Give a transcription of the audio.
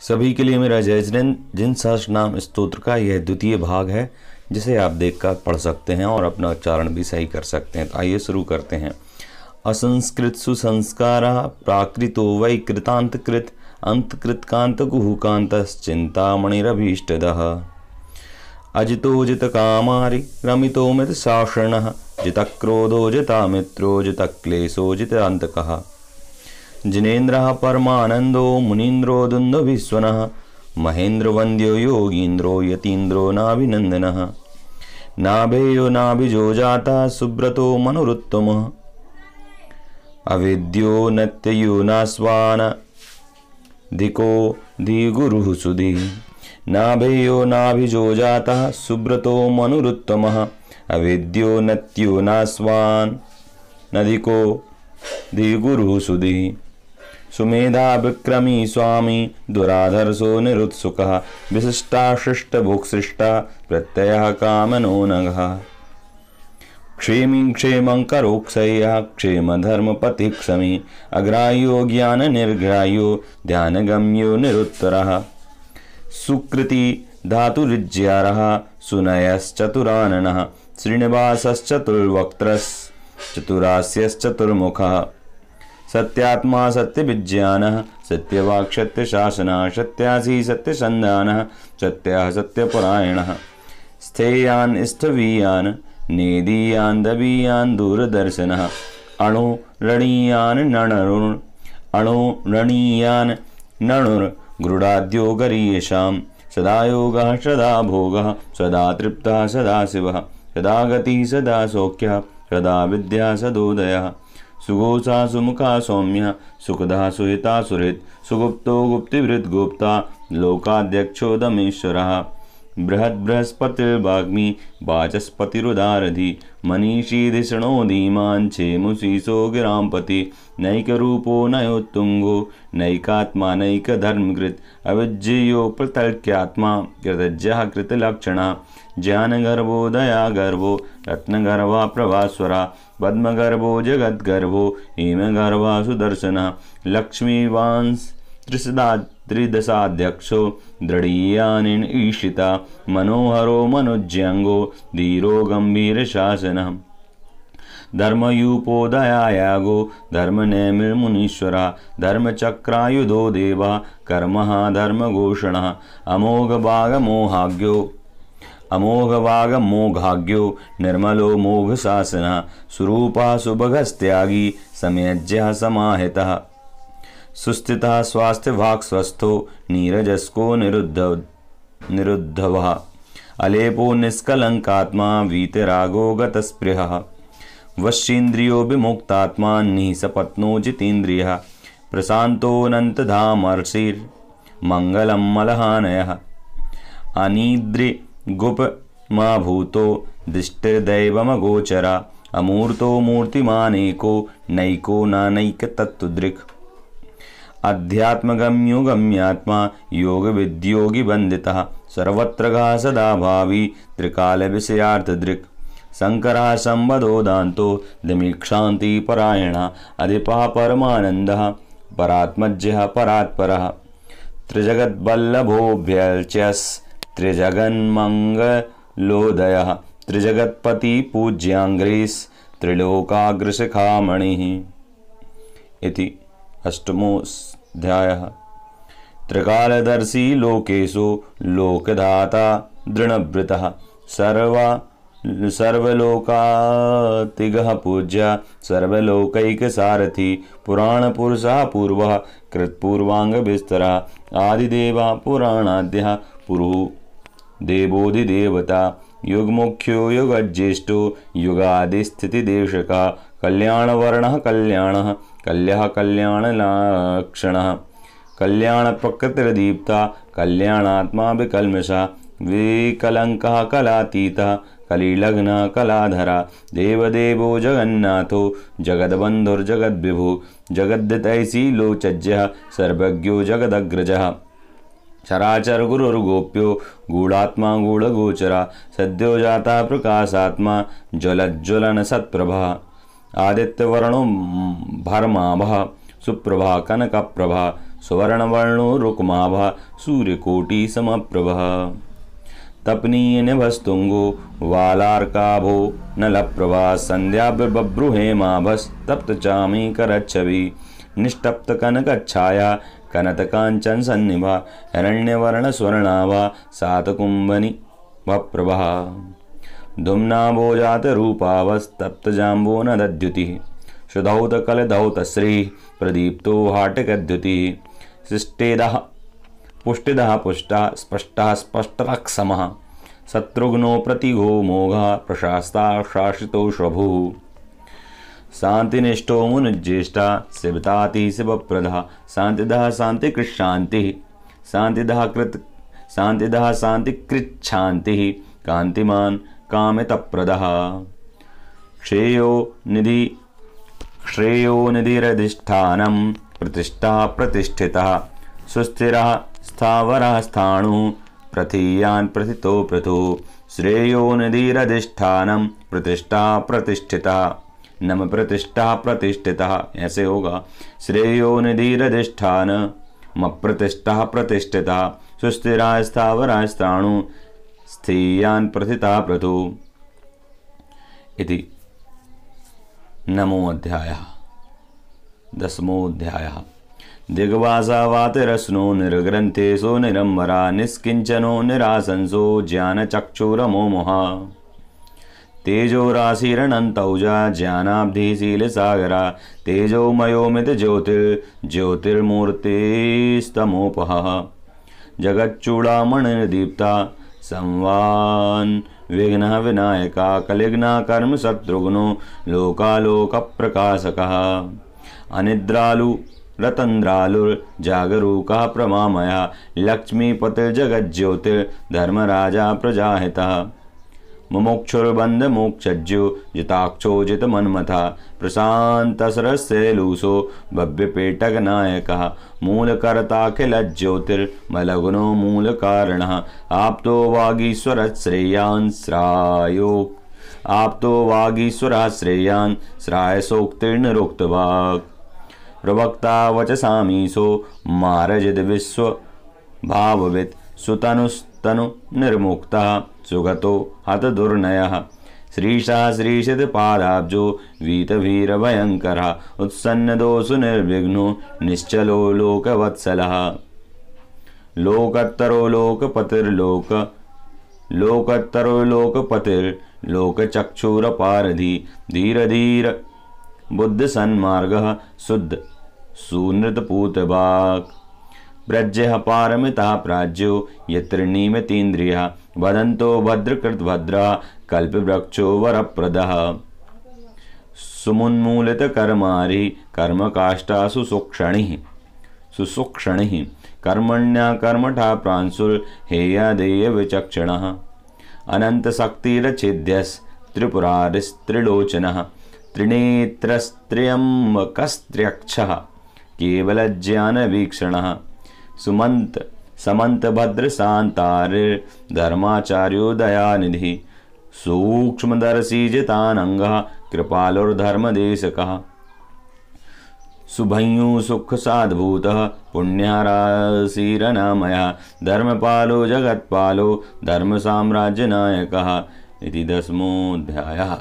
सभी के लिए मेरा जय जिन जिन सहस्र नाम स्तोत्र का यह द्वितीय भाग है, जिसे आप देखकर पढ़ सकते हैं और अपना उच्चारण भी सही कर सकते हैं। तो आइए शुरू करते हैं। असंस्कृत सुसंस्कार प्राकृतो वै कृतांतकृत अंतकृतकांत गुहुकांत चिंतामणिरभीष्टद अजितो जित कामारि रमितो मित शासन जित क्रोधो जिनेन्द्रः परमानन्दो मुनीन्द्रो दुन्दुभिस्वनः महेन्द्रवन्द्यो योगीन्द्रो यतीन्द्रो नाभिनन्दनः। नाभेयो नाभिजो जाता सुब्रतो मनुरुत्तमः। नास्वान। धिको धिगुरुः सुधि। नाभेयो नाभिजो जातः सुब्रतो मनुरुत्तमः। अवेद्यो नत्यो नास्वान्। नदिको धिगुरुः सुधि सुमेधा विक्रमी स्वामी दुराधर्षो निरुत्सुकः विशिष्टाशिष्टभुक्सृष्टा प्रत्ययः कामनो नघः क्षेमी क्षेमं करोक्षय्यः क्षेमधर्मपतिः क्षमी अग्राह्यो ज्ञाननिर्ग्राह्यो ध्यानगम्यो निरुत्तरः। सुकृति धातुरिज्यारः सुनयश्चतुराननः श्रीनिवासश्चतुर्वक्त्रश्चतुरास्यश्चतुर्मुखः सत्यात्मा सत्यविज्ञानः, सत्यवाक् सत्यशासनः सत्यासी सत्यसन्धानः, सत्यः सत्यपरायणः। स्थेयान् स्थवीयान् नेदीयान् दवीयान् दूरदर्शनः। अणु रणीयान् नणरुण् अणु रणीयान् गरीयशां सदा योगः सदा भोगः, सदा तृप्तः सदा शिवः। सदा गतिः सदा सौख्यः, सदा विद्या सदोदयः। सुघोषा सुमुखा सौम्य, सुखदा सुहिता सुहृत्, सुगुप्तो गुप्तिवृत् गुप्ता लोकाध्यक्षो दमेश्वरः बृहद्बृहस्पतिर्वाग्मी, वाचस्पतिरुदारधि मनीषी धिषणो धीमान् छेमुशीसो गिराम्पति नैकरूपो नयोत्तुङ्गो, नैकात्मा नैकधर्मकृत् अविज्येयो प्रतल्क्यात्मा, कृतज्ञः कृतलक्षणः। ज्ञानगर्भो दयागर्भो रत्नगर्भा प्रभास्वरा पद्मगर्भो जगद्गर्भो हेमगर्भा सुदर्शनः लक्ष्मीवांस त्रिसदा त्रिदशाध्यक्षो दृढीयानिन ईशिता मनोहरो मनुज्यङ्गो धीरो गम्भीरशासनः। धर्मयूपोदयायागो धर्मनेमिर्मुनीश्वरा धर्मचक्रायुधो देवा कर्मः धर्मघोषणः अमोघवागमोघाग्यो निर्मलो मोघशासनः सुरूपा सुभगस्त्यागी समयज्ञः समाहितः। सुस्थितः स्वास्थ्यभाक्स्वस्थो नीरजस्को निरुद्ध निरुद्धवः। अलेपो निष्कलङ्कात्मा वीतरागो गतस्पृहः। वश्चीन्द्रियो विमुक्तात्मा निःसपत्नो जितेन्द्रियः प्रशान्तोऽनन्तधामर्षिर्मङ्गलं मलहानयः। अनिद्रि गुपमाभूतो दिष्टिर्दैवमगोचरा अमूर्तो मूर्तिमानेको नैको नानैकतत्त्वदृक्। अध्यात्मगम्यो गम्यात्मा योगविद्योगिवन्दितः सर्वत्र घा सदा भावी त्रिकालविषयार्थदृक्। शङ्करः संवदोदान्तो दिमीक्षान्तिपरायणः, अधिपः परमानन्दः परात्मज्यः परात्परः। त्रिजगद्वल्लभोऽभ्यर्च्यस् त्रिजगन्मङ्गलोदयः। त्रिलोकाग्रशिखामणिः। इति अष्टमोऽध्यायः। त्रिकालदर्शी लोकेशो लोकधाता दृढभृतः। सर्वा सर्वलोकातिगः पूज्य, सर्वलोकैकसारथि, पुराणपुरुषः पूर्वः, कृत्पूर्वाङ्गविस्तरः, आदिदेवः, पुराणाद्यः, पुरुः देवोदिदेवता युगमुख्यो युगज्येष्ठो युगादिस्थितिदेशकः कल्याणवर्णः कल्याणः, कल्यः कल्याणलक्षणः। कल्याणप्रकृतिर्दीप्ता कल्याणात्मा विकल्मषः विकलङ्कः कलातीतः, कलिलग्नः कलाधरा, देवदेवो जगन्नाथो, जगद्बन्धुर्जगद्विभु जगद्दतैसी लोचज्यः सर्वज्ञो जगदग्रजः। चराचर गुरुर्गोप्यो गूढ़ात्मा गूढ़गोचरा, सद्यो जाता प्रकाशात्मा ज्वलज्वलन सत्प्रभा, आदित्यवर्णो भर्माभः, सुप्रभा कनकप्रभा, सुवर्णवर्णो रुक्माभा सूर्यकोटिसमप्रभः तपनीयनिभस्तुङ्गो वालार्काभो, नलप्रभा सन्ध्याब्रुहेमाभस्तप्तचामीकरच्छवि निष्टप्तकनकच्छाया कनतकाञ्चनसन्निभा हिरण्यवर्णस्वर्णाभा, सातकुम्भनि भप्रभा धुम्नाभो जातरूपावस्तप्तजाम्बो न दद्युतिः शुधौतकलधौतश्रीः, प्रदीप्तो हाटकद्युतिः। शिष्टेदः पुष्टिदः पुष्टः, स्पष्टः स्पष्टरक्षमः शत्रुघ्नो प्रतिघो मोघः, प्रशास्ता शासितो श्वभुः शान्तिनिष्ठो मुनिज्येष्ठा शिवताति शिवप्रदः शान्तिदः शान्तिकृशान्तिः शान्तिदः कृत शान्तिदः शान्तिकृच्छान्तिः कान्तिमान् कामितप्रदः। श्रेयो निधि श्रेयो निधिरधिष्ठानं प्रतिष्ठा प्रतिष्ठितः। सुस्थिरः स्थावरः स्थाणुः प्रथीयान् प्रथितो प्रथु श्रेयो निधिरधिष्ठानं प्रतिष्ठा प्रतिष्ठितः। नम प्रतिष्ठा प्रतिष्ठितः। ऐसे होगा। श्रेयो निधिरधिष्ठान म प्रतिष्ठा प्रतिष्ठिता। सुस्थिरा स्थावरा स्थाणु। स्थीयान् प्रथिता प्रथु इति। नमो अध्यायः। दशमोऽध्यायः दिग्वासावातिरश्नो निर्ग्रन्थेशो निरम्बरा। निष्किञ्चनो निराशंसो ज्ञानचक्षुरमोमोहा। तेजोराशिरणन्तौजा ज्ञानाब्धिशीलसागरा तेजोमयोमित ज्योतिर्ज्योतिर्मूर्तिस्तमोपहः जगच्चूडामणिर्दीप्ता, संवान् विघ्नः विनायका कलिघ्ना कर्मशत्रुघ्नो लोकालोकप्रकाशकः। अनिद्रालु रतन्द्रालुर्जागरूकः प्रमामया लक्ष्मीपतिर्जगज्योतिर्धर्मराजा प्रजाहितः। मुमुक्षुर्बन्धमोक्षज्यो जिताक्षो जितमन्मथा प्रशान्तसरस्यलूसो भव्यपेटकनायकः मूलकर्ताखिलज्योतिर्मलगुणो मूलकारणः आप्तो वागीश्वरश्रेयान् श्रायो। आप्तो वागीश्वरः श्रेयान् श्रायसोक्तिर्निरुक्तवाक्। प्रवक्ता वचसामीशो मारजिद्विश्वभाववित् सुतनुस्तनु निर्मुक्तः, सुगतो हतदुर्नयः। श्रीशा श्रीषितपादाब्जो वीतवीरभयङ्करः उत्सन्नदोषु निर्विघ्नो निश्चलो लोकवत्सलः। लोकत्तरो लोकपतिर्लोक, लोकत्तरो लोकपतिर्लोकचक्षुरपारधि धीरधीर बुद्धसन्मार्गः, शुद्ध सुनृतपूतवाक् व्रज्यः पारमितः प्राज्यो यत्र नियमितीन्द्रियः वदन्तो भद्रकृद्भद्रः कल्पवृक्षो वरप्रदः। सुमुन्मूलितकर्मारि, कर्मकाष्ठासु सुक्षणिः। सुसूक्षणिः। कर्मण्या कर्मठा प्रांशुर्हेयादेयविचक्षणः अनन्तशक्तिरच्छेद्यस्त्रिपुरारिस्त्रिलोचनः त्रिनेत्रस्त्र्यम्बकस्त्र्यक्षः। केवलज्ञानवीक्षणः। सुमन्त समन्तभद्रशान्तारिर्धर्माचार्यो दयानिधिः सूक्ष्मदर्शिजितानङ्गः कृपालुर्धर्मदेशकः सुभञ्युसुखसाद्भूतः पुण्याराशिरनामयः धर्मपालो जगत्पालो धर्मसाम्राज्यनायकः इति दशमोऽध्यायः।